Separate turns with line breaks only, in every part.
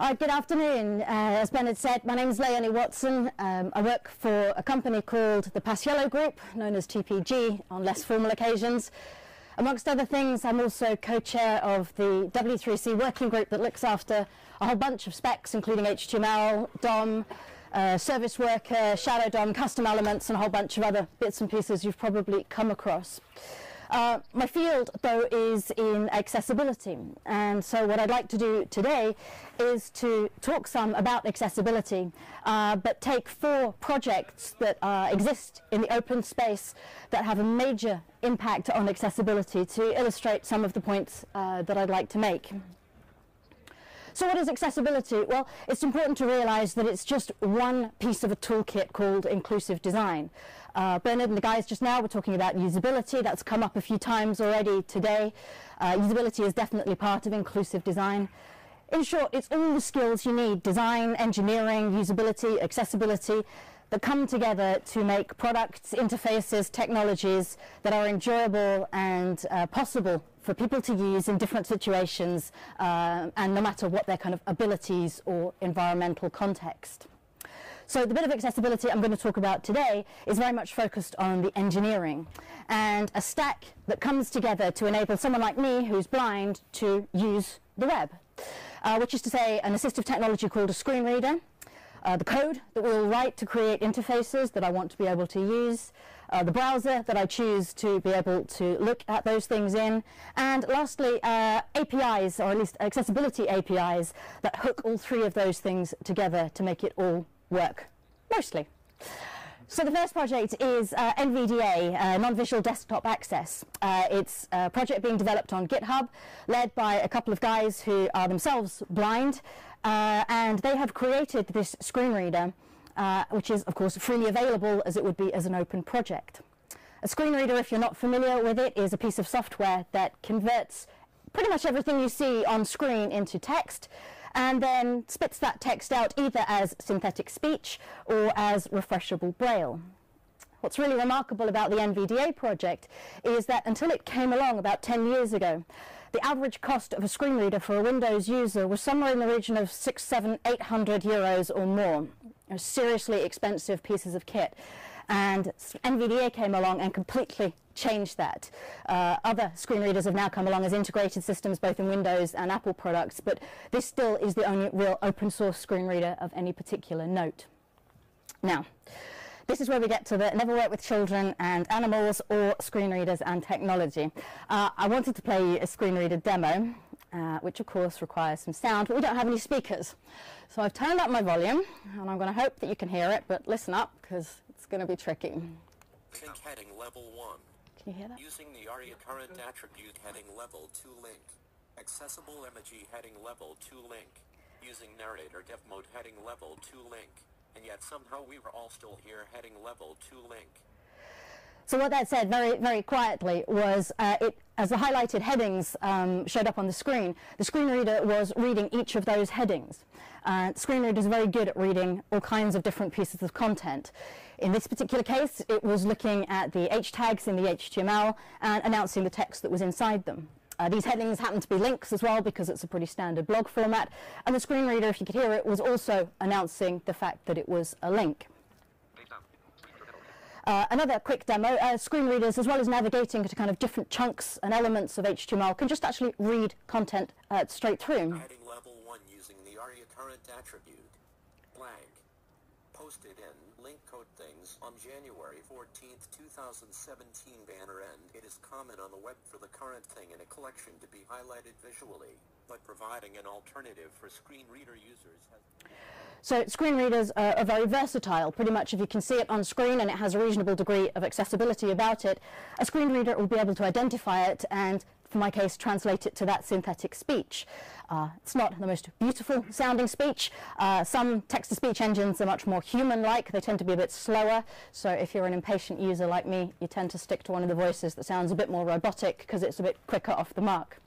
Uh, good afternoon. Uh, as Bernard said, my name is Leonie Watson. Um, I work for a company called the Paciello Group, known as TPG on less formal occasions. Amongst other things, I'm also co-chair of the W3C working group that looks after a whole bunch of specs, including HTML, DOM, uh, service worker, shadow DOM, custom elements, and a whole bunch of other bits and pieces you've probably come across. Uh, my field, though, is in accessibility, and so what I'd like to do today is to talk some about accessibility, uh, but take four projects that uh, exist in the open space that have a major impact on accessibility to illustrate some of the points uh, that I'd like to make. So what is accessibility? Well, it's important to realize that it's just one piece of a toolkit called inclusive design. Uh, Bernard and the guys just now were talking about usability. That's come up a few times already today. Uh, usability is definitely part of inclusive design. In short, it's all the skills you need, design, engineering, usability, accessibility, that come together to make products, interfaces, technologies that are enjoyable and uh, possible for people to use in different situations uh, and no matter what their kind of abilities or environmental context. So the bit of accessibility I'm going to talk about today is very much focused on the engineering and a stack that comes together to enable someone like me who's blind to use the web, uh, which is to say an assistive technology called a screen reader, uh, the code that we'll write to create interfaces that I want to be able to use, uh, the browser that I choose to be able to look at those things in, and lastly, uh, APIs, or at least accessibility APIs, that hook all three of those things together to make it all work, mostly. So the first project is uh, NVDA, uh, Non-Visual Desktop Access. Uh, it's a project being developed on GitHub, led by a couple of guys who are themselves blind, uh, and they have created this screen reader, uh, which is, of course, freely available as it would be as an open project. A screen reader, if you're not familiar with it, is a piece of software that converts pretty much everything you see on screen into text, and then spits that text out either as synthetic speech or as refreshable braille. What's really remarkable about the NVDA project is that until it came along about 10 years ago, the average cost of a screen reader for a Windows user was somewhere in the region of six, seven, eight hundred euros or more. Seriously expensive pieces of kit. And NVDA came along and completely changed that. Uh, other screen readers have now come along as integrated systems, both in Windows and Apple products, but this still is the only real open source screen reader of any particular note. Now, this is where we get to the never work with children and animals or screen readers and technology. Uh, I wanted to play a screen reader demo, uh, which of course requires some sound, but we don't have any speakers. So I've turned up my volume, and I'm going to hope that you can hear it, but listen up, because it's going to be tricky.
Link heading level 1.
Can you hear that?
Using the ARIA current attribute heading level 2 link. Accessible emoji heading level 2 link. Using narrator dev mode heading level 2 link. And yet somehow we were all still here heading level 2 link.
So what that said very, very quietly was uh, it, as the highlighted headings um, showed up on the screen, the screen reader was reading each of those headings. Uh, screen reader is very good at reading all kinds of different pieces of content. In this particular case, it was looking at the H tags in the HTML and announcing the text that was inside them. Uh, these headings happen to be links as well because it's a pretty standard blog format. And the screen reader, if you could hear it, was also announcing the fact that it was a link. Uh, another quick demo, uh, screen readers, as well as navigating to kind of different chunks and elements of HTML, can just actually read content uh, straight through.
Heading level 1 using the ARIA current attribute. Blank. Posted in link code things on January 14th, 2017 banner end. It is common on the web for the current thing in a collection to be highlighted visually, but providing an alternative for screen reader users has...
So screen readers are, are, very versatile. Pretty much if you can see it on screen and it has a reasonable degree of accessibility about it, a screen reader will be able to identify it and, for my case, translate it to that synthetic speech. Uh, it's not the most beautiful sounding speech. Uh, some text-to-speech engines are much more human-like. They tend to be a bit slower. So if you're an impatient user like me, you tend to stick to one of the voices that sounds a bit more robotic because it's a bit quicker off the mark.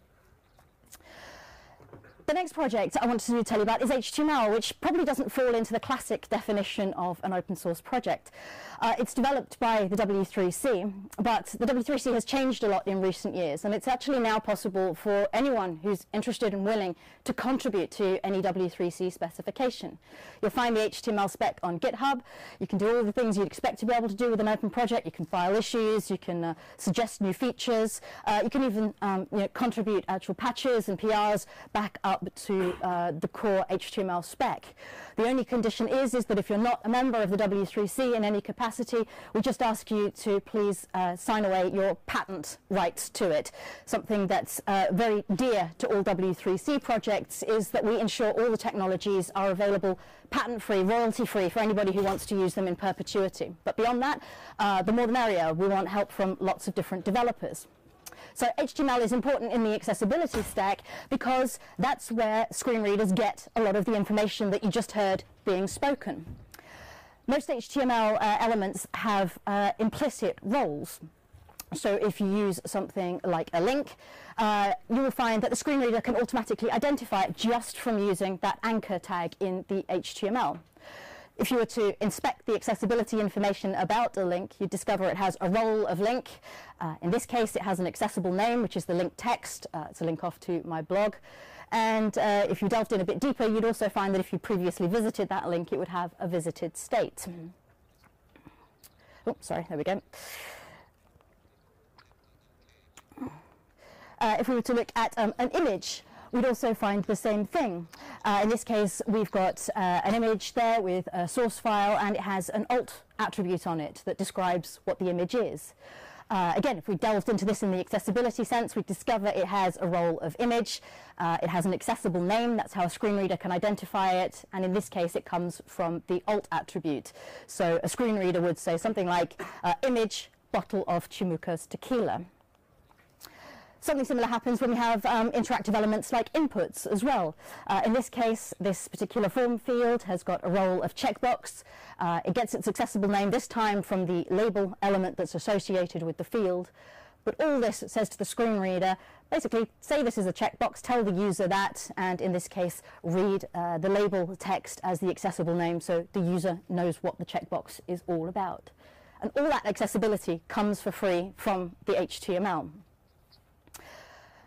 The next project I want to tell you about is HTML, which probably doesn't fall into the classic definition of an open source project. Uh, it's developed by the W3C, but the W3C has changed a lot in recent years, and it's actually now possible for anyone who's interested and willing to contribute to any W3C specification. You'll find the HTML spec on GitHub. You can do all the things you'd expect to be able to do with an open project. You can file issues, you can uh, suggest new features, uh, you can even um, you know, contribute actual patches and PRs back up to uh, the core HTML spec. The only condition is, is that if you're not a member of the W3C in any capacity, we just ask you to please uh, sign away your patent rights to it. Something that's uh, very dear to all W3C projects is that we ensure all the technologies are available patent-free, royalty-free for anybody who wants to use them in perpetuity. But beyond that, uh, the more the merrier. We want help from lots of different developers. So HTML is important in the accessibility stack because that's where screen readers get a lot of the information that you just heard being spoken. Most HTML uh, elements have uh, implicit roles. So if you use something like a link, uh, you will find that the screen reader can automatically identify it just from using that anchor tag in the HTML. If you were to inspect the accessibility information about a link, you'd discover it has a role of link. Uh, in this case, it has an accessible name, which is the link text. Uh, it's a link off to my blog. And uh, if you delved in a bit deeper, you'd also find that if you previously visited that link, it would have a visited state. Oh, sorry, there we go. Uh, if we were to look at um, an image, we'd also find the same thing. Uh, in this case, we've got uh, an image there with a source file, and it has an alt attribute on it that describes what the image is. Uh, again, if we delved into this in the accessibility sense, we'd discover it has a role of image. Uh, it has an accessible name. That's how a screen reader can identify it. And in this case, it comes from the alt attribute. So a screen reader would say something like uh, image bottle of Chimukas tequila. Something similar happens when we have um, interactive elements like inputs as well. Uh, in this case, this particular form field has got a role of checkbox. Uh, it gets its accessible name this time from the label element that's associated with the field. But all this says to the screen reader, basically say this is a checkbox, tell the user that, and in this case, read uh, the label text as the accessible name so the user knows what the checkbox is all about. And all that accessibility comes for free from the HTML.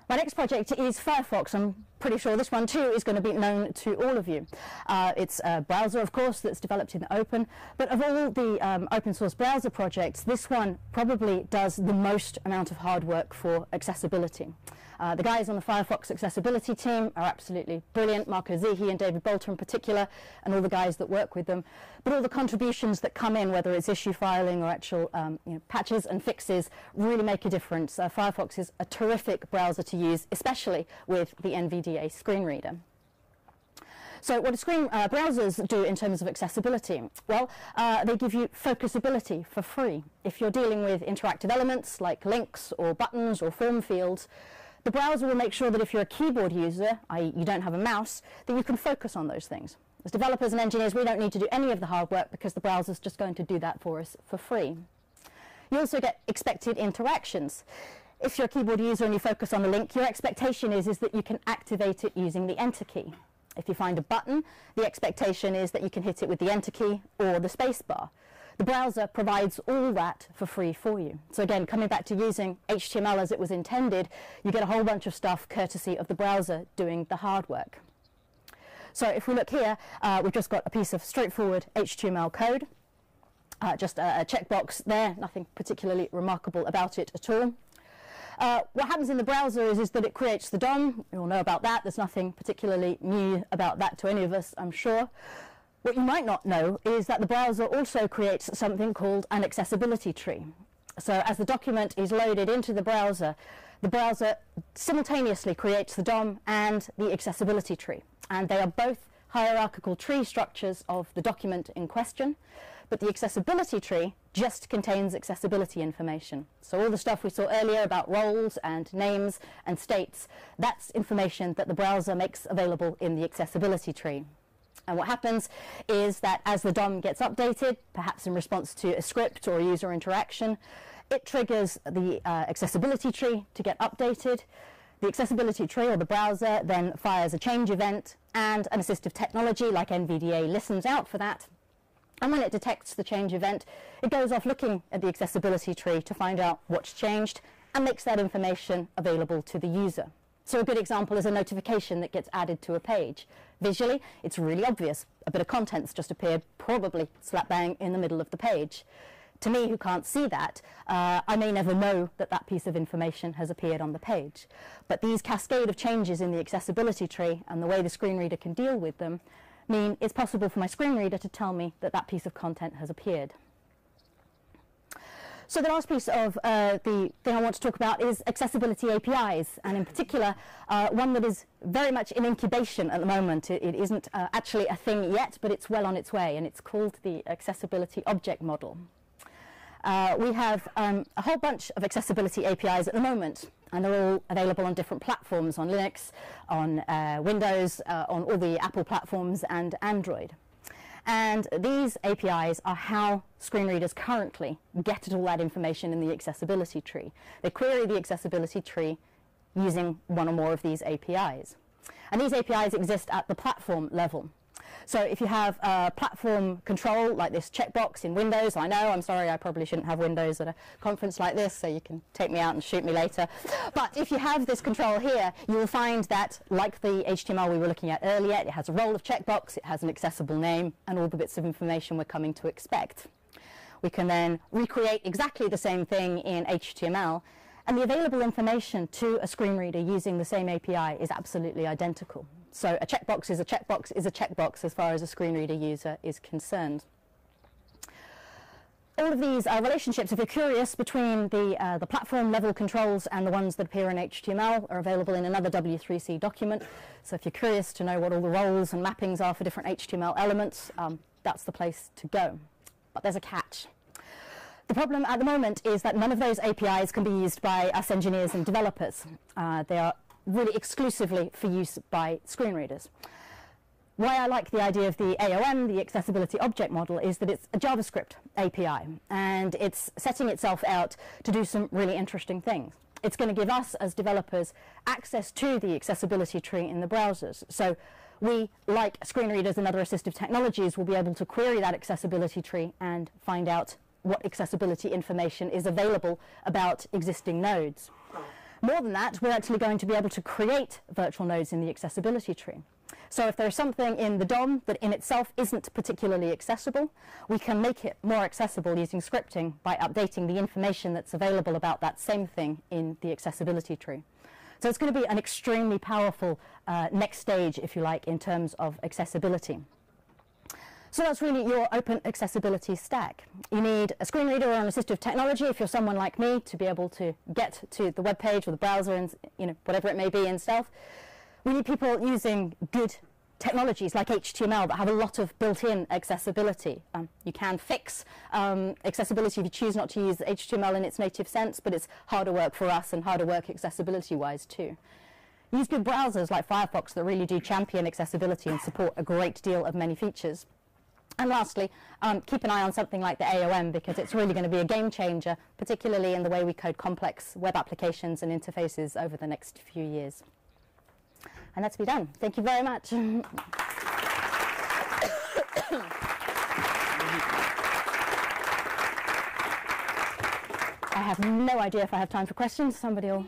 My next project is Firefox. I'm pretty sure this one too is going to be known to all of you. Uh, it's a browser, of course, that's developed in open, but of all the um, open source browser projects, this one probably does the most amount of hard work for accessibility. Uh, the guys on the Firefox accessibility team are absolutely brilliant, Marco Zehe and David Bolter in particular, and all the guys that work with them. But all the contributions that come in, whether it's issue filing or actual um, you know, patches and fixes, really make a difference. Uh, Firefox is a terrific browser to use, especially with the NVDA screen reader. So what do screen uh, browsers do in terms of accessibility? Well, uh, they give you focusability for free. If you're dealing with interactive elements like links or buttons or form fields, the browser will make sure that if you're a keyboard user, i.e. you don't have a mouse, that you can focus on those things. As developers and engineers, we don't need to do any of the hard work because the browser's just going to do that for us for free. You also get expected interactions. If you're a keyboard user and you focus on a link, your expectation is, is that you can activate it using the enter key. If you find a button, the expectation is that you can hit it with the enter key or the spacebar. The browser provides all that for free for you. So again, coming back to using HTML as it was intended, you get a whole bunch of stuff courtesy of the browser doing the hard work. So if we look here, uh, we've just got a piece of straightforward HTML code. Uh, just a, a checkbox there, nothing particularly remarkable about it at all. Uh, what happens in the browser is, is that it creates the DOM. You all know about that. There's nothing particularly new about that to any of us, I'm sure. What you might not know is that the browser also creates something called an accessibility tree. So as the document is loaded into the browser, the browser simultaneously creates the DOM and the accessibility tree. And they are both hierarchical tree structures of the document in question, but the accessibility tree just contains accessibility information. So all the stuff we saw earlier about roles and names and states, that's information that the browser makes available in the accessibility tree. And what happens is that as the DOM gets updated, perhaps in response to a script or a user interaction, it triggers the uh, accessibility tree to get updated. The accessibility tree or the browser then fires a change event and an assistive technology like NVDA listens out for that. And when it detects the change event, it goes off looking at the accessibility tree to find out what's changed and makes that information available to the user. So a good example is a notification that gets added to a page. Visually, it's really obvious. A bit of content's just appeared, probably slap bang in the middle of the page. To me, who can't see that, uh, I may never know that that piece of information has appeared on the page. But these cascade of changes in the accessibility tree and the way the screen reader can deal with them mean it's possible for my screen reader to tell me that that piece of content has appeared. So the last piece of uh, the thing I want to talk about is accessibility APIs, and in particular, uh, one that is very much in incubation at the moment. it, it isn't uh, actually a thing yet, but it's well on its way, and it's called the Accessibility Object Model. Uh, we have um, a whole bunch of accessibility APIs at the moment, and they're all available on different platforms, on Linux, on uh, Windows, uh, on all the Apple platforms, and Android. And these APIs are how screen readers currently get at all that information in the accessibility tree. They query the accessibility tree using one or more of these APIs. And these APIs exist at the platform level. So if you have a platform control like this checkbox in Windows, I know, I'm sorry, I probably shouldn't have Windows at a conference like this, so you can take me out and shoot me later. But if you have this control here, you will find that, like the HTML we were looking at earlier, it has a role of checkbox, it has an accessible name, and all the bits of information we're coming to expect. We can then recreate exactly the same thing in HTML, and the available information to a screen reader using the same API is absolutely identical. So a checkbox is a checkbox is a checkbox as far as a screen reader user is concerned. All of these uh, relationships, if you're curious, between the, uh, the platform level controls and the ones that appear in HTML are available in another W3C document. So if you're curious to know what all the roles and mappings are for different HTML elements, um, that's the place to go. But there's a catch. The problem at the moment is that none of those APIs can be used by us engineers and developers. Uh, they are really exclusively for use by screen readers. Why I like the idea of the AOM, the Accessibility Object Model, is that it's a JavaScript API and it's setting itself out to do some really interesting things. It's going to give us as developers access to the accessibility tree in the browsers. So we, like screen readers and other assistive technologies, will be able to query that accessibility tree and find out what accessibility information is available about existing nodes. More than that, we're actually going to be able to create virtual nodes in the accessibility tree. So if there's something in the DOM that in itself isn't particularly accessible, we can make it more accessible using scripting by updating the information that's available about that same thing in the accessibility tree. So it's going to be an extremely powerful uh, next stage, if you like, in terms of accessibility. So that's really your open accessibility stack. You need a screen reader or an assistive technology if you're someone like me to be able to get to the web page or the browser and you know whatever it may be in stealth. We need people using good technologies like HTML that have a lot of built-in accessibility. Um, you can fix um, accessibility if you choose not to use HTML in its native sense, but it's harder work for us and harder work accessibility-wise too. Use good browsers like Firefox that really do champion accessibility and support a great deal of many features. And lastly, um, keep an eye on something like the AOM because it's really going to be a game changer, particularly in the way we code complex web applications and interfaces over the next few years. And that's be done. Thank you very much. I have no idea if I have time for questions. Somebody will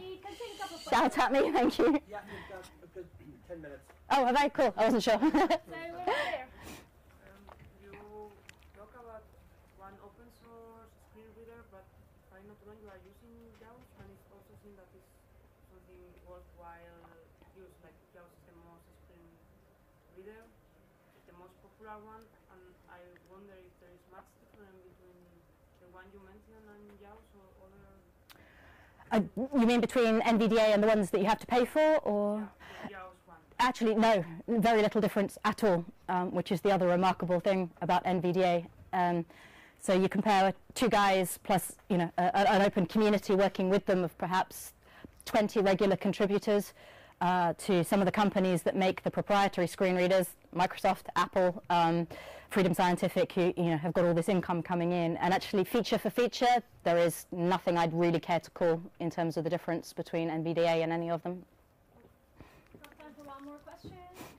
shout at me. Thank you.
Yeah, you've got a good 10 minutes.
Oh, very cool. I wasn't sure.
popular one, and I wonder if there is much difference between the one you mentioned and JAWS or other.
Uh, you mean between NVDA and the ones that you have to pay for, or?
Yeah,
Actually, no, very little difference at all, um, which is the other remarkable thing about NVDA. Um, so you compare two guys plus, you know, a, an open community working with them of perhaps 20 regular contributors uh, to some of the companies that make the proprietary screen readers, Microsoft, Apple, um, Freedom Scientific, who you know, have got all this income coming in. And actually, feature for feature, there is nothing I'd really care to call in terms of the difference between NVDA and any of them.
more questions?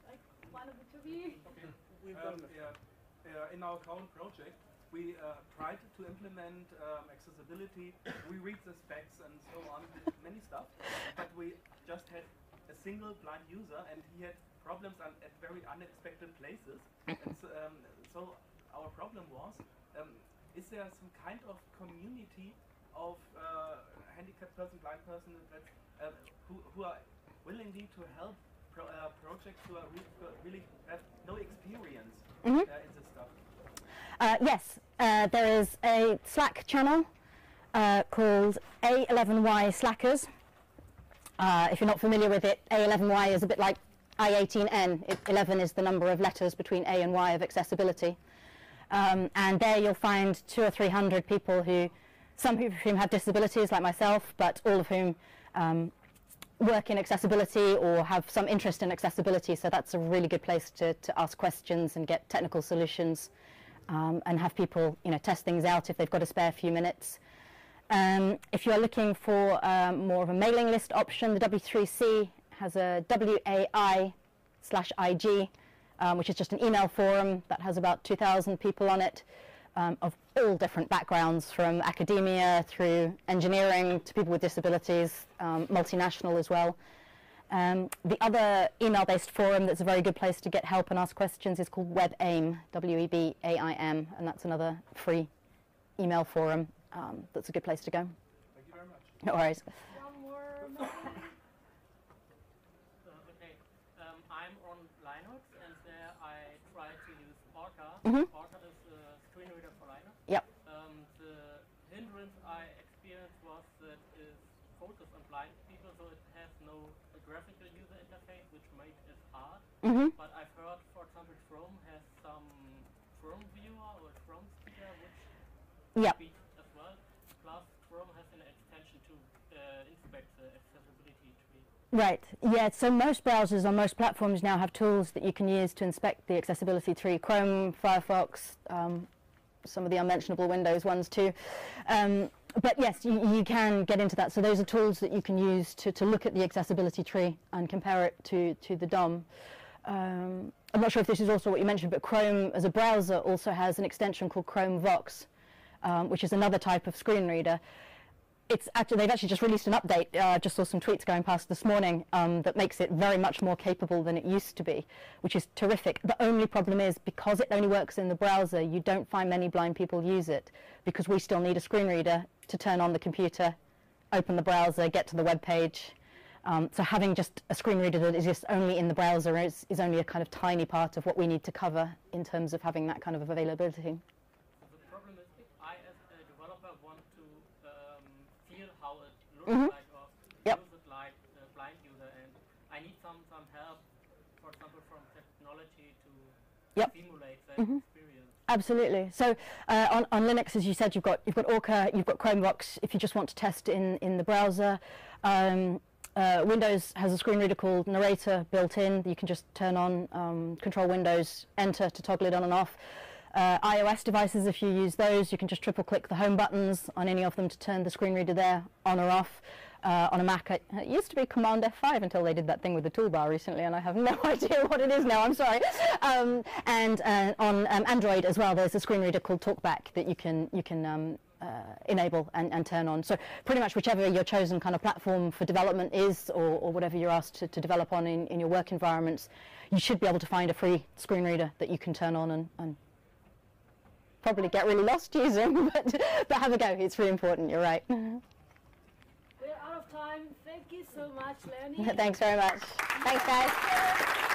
Like one of the two of you?
Okay.
We've
Um,
done
yeah, in our current project, we uh, tried to implement um, accessibility. We read the specs and so on, many stuff, but we just had a single blind user, and he had problems at, at very unexpected places. and so, um, so our problem was: um, is there some kind of community of uh, handicapped person, blind person, that uh, who, who are willingly to help pro, uh, projects who are re- really have no experience
Mhm.
uh, in this stuff?
Uh, yes, uh, there is a Slack channel uh, called A11Y Slackers. Uh, if you're not familiar with it, A11Y is a bit like I18N. It, 11 is the number of letters between A and Y of accessibility. Um, and there you'll find two or three hundred people who, some of whom have disabilities like myself, but all of whom um, work in accessibility or have some interest in accessibility. So that's a really good place to, to ask questions and get technical solutions um, and have people you know, test things out if they've got a spare few minutes. Um, if you're looking for um, more of a mailing list option, the W3C has a WAI slash IG, um, which is just an email forum that has about 2,000 people on it um, of all different backgrounds, from academia through engineering to people with disabilities, um, multinational as well. Um, the other email-based forum that's a very good place to get help and ask questions is called WebAIM, W-E-B-A-I-M, and that's another free email forum. Um, that's a good place to go.
Thank you very much.
No worries.
One more maybe?
Uh, okay, um, I'm on Linux and there I try to use Orca.
Mhm.
Orca is a screen reader for Linux.
Yep.
Um, the hindrance I experienced was that it focused on blind people, so it has no graphical user interface, which made it hard.
hmm
But I've heard, for example, Chrome has some Chrome viewer or Chrome speaker, which
Yep.
speaks as well. Plus, Chrome has an extension to uh, inspect the accessibility tree.
Right. Yeah. So most browsers on most platforms now have tools that you can use to inspect the accessibility tree. Chrome, Firefox, um, some of the unmentionable Windows ones too. Um, but yes, you, you can get into that. So those are tools that you can use to, to look at the accessibility tree and compare it to, to the DOM. Um, I'm not sure if this is also what you mentioned, but Chrome as a browser also has an extension called ChromeVox, um, which is another type of screen reader it's actually they've actually just released an update. Uh, I just saw some tweets going past this morning um, that makes it very much more capable than it used to be, which is terrific. The only problem is because it only works in the browser, you don't find many blind people use it because we still need a screen reader to turn on the computer, open the browser, get to the web page. Um, so having just a screen reader that exists only in the browser is, is only a kind of tiny part of what we need to cover in terms of having that kind of availability.
The problem is if I, as a developer, want to um, feel how it looks
Mhm.
like or
Yep.
use it like a blind user, and I need some, some help, for example, from technology to
Yep.
simulate that
Mhm.
experience.
Absolutely. So uh, on, on Linux, as you said, you've got you've got Orca, you've got ChromeVox. If you just want to test in in the browser, um, uh, Windows has a screen reader called Narrator built in. You can just turn on, um, control Windows, enter to toggle it on and off. Uh, iOS devices, if you use those, you can just triple click the home buttons on any of them to turn the screen reader there on or off. Uh, on a Mac, it, used to be Command F5 until they did that thing with the toolbar recently, and I have no idea what it is now. I'm sorry. Um, and uh, on um, Android as well, there's a screen reader called TalkBack that you can you can um, Uh, enable and, and turn on. So pretty much whichever your chosen kind of platform for development is, or, or whatever you're asked to, to develop on in, in your work environments, you should be able to find a free screen reader that you can turn on and, and probably get really lost using, but, but have a go. It's really important. You're right.
We're out of time. Thank you so much, Leonie.
Thanks very much. Thanks, guys.